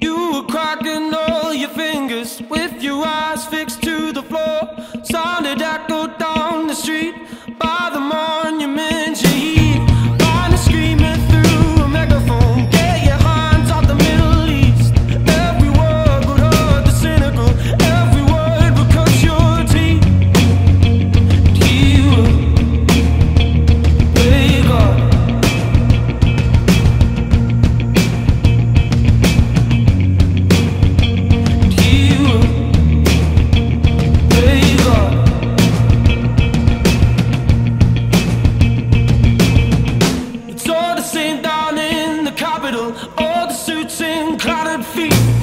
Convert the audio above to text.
You were cracking all your fingers dancing down in the capital, all the suits and clouded feet.